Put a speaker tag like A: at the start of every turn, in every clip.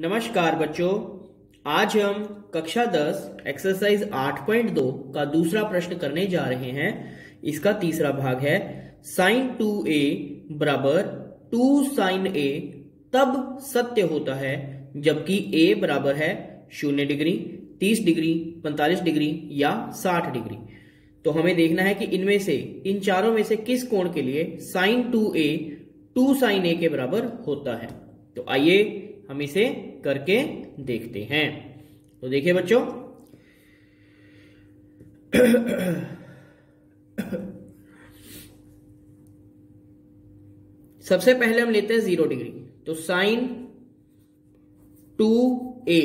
A: नमस्कार बच्चों, आज हम कक्षा 10 एक्सरसाइज 8.2 का दूसरा प्रश्न करने जा रहे हैं। इसका तीसरा भाग है साइन 2a बराबर 2 साइन a तब सत्य होता है, जबकि a बराबर है शून्य डिग्री 30 डिग्री 45 डिग्री या 60 डिग्री। तो हमें देखना है कि इनमें से, इन चारों में से किस कोण के लिए साइन 2a 2 साइन a के बराबर होता है। तो आइए हम इसे करके देखते हैं। तो देखिए बच्चों। सबसे पहले हम लेते हैं ज़ीरो डिग्री। तो साइन टू ए।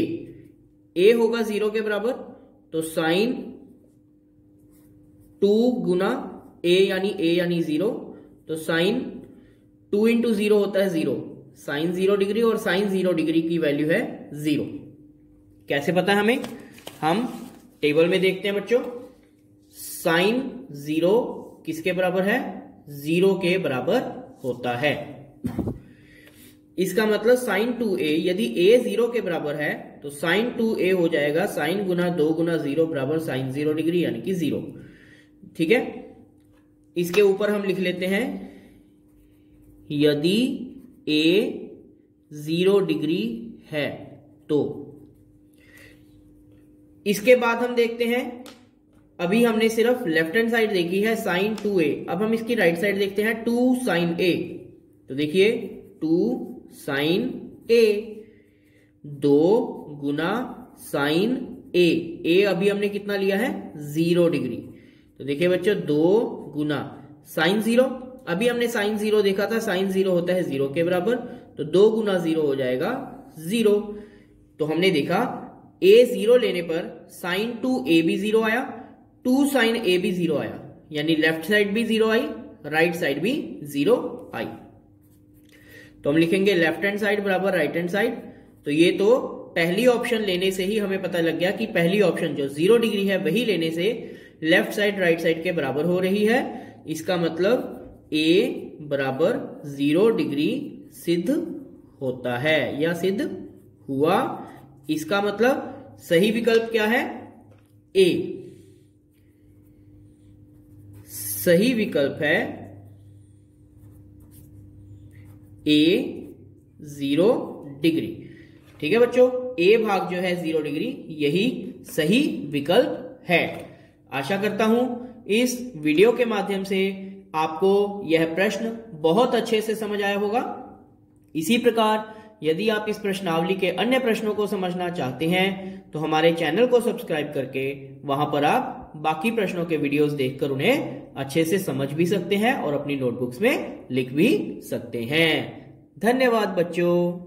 A: ए होगा ज़ीरो के बराबर तो साइन टू गुना ए यानी ए यानी ज़ीरो। तो साइन टू इंटू ज़ीरो होता है ज़ीरो। साइन ज़ीरो डिग्री और साइन ज़ीरो डिग्री की वैल्यू है ज़ीरो। कैसे पता है हमें? हम टेबल में देखते हैं बच्चों। साइन ज़ीरो किसके बराबर है? ज़ीरो के बराबर होता है। इसका मतलब साइन टू ए, यदि ए ज़ीरो के बराबर है तो साइन टू ए हो जाएगा साइन गुना दो गुना ज़ीरो बराबर साइन ज़ीरो डिग्री, यानी कि ज़ीरो। ठीक है? इसके ऊपर हम लिख लेते हैं, यदि ए ज़ीरो डिग्री है। तो इसके बाद हम देखते हैं, अभी हमने सिर्फ़ लेफ़्ट हैंड साइड देखी है साइन टू ए अब हम इसकी राइट साइड देखते हैं टू साइन ए तो देखिए टू साइन ए दो गुना साइन ए ए अभी हमने कितना लिया है? ज़ीरो डिग्री तो देखिए बच्चों, दो गुना साइन ज़ीरो अभी हमने साइन ज़ीरो देखा था, साइन ज़ीरो होता है ज़ीरो के बराबर तो दो गुना ज़ीरो हो जाएगा ज़ीरो। तो हमने देखा ए ज़ीरो लेने पर साइन टू ए भी ज़ीरो आया, टू साइन ए भी ज़ीरो आया, यानी लेफ़्ट साइड भी ज़ीरो आई राइट साइड भी ज़ीरो आई। तो हम लिखेंगे लेफ़्ट हैंड साइड बराबर राइट हैंड साइड तो ये तो पहली ऑप्शन लेने से ही हमें पता लग गया कि पहली ऑप्शन जो ज़ीरो डिग्री है, वही लेने से लेफ़्ट साइड राइट साइड के बराबर हो रही है। इसका मतलब ए बराबर ज़ीरो डिग्री सिद्ध होता है। या सिद्ध हुआ। इसका मतलब सही विकल्प क्या है? ए सही विकल्प है ए ज़ीरो डिग्री। ठीक है बच्चों? ए भाग जो है ज़ीरो डिग्री, यही सही विकल्प है। आशा करता हूँ इस वीडियो के माध्यम से आपको यह प्रश्न बहुत अच्छे से समझ आया होगा। इसी प्रकार, यदि आप इस प्रश्नावली के अन्य प्रश्नों को समझना चाहते हैं तो हमारे चैनल को सब्सक्राइब करके वहाँ पर आप बाकी प्रश्नों के वीडियोस देखकर उन्हें अच्छे से समझ भी सकते हैं और अपनी नोटबुक्स में लिख भी सकते हैं। धन्यवाद बच्चों।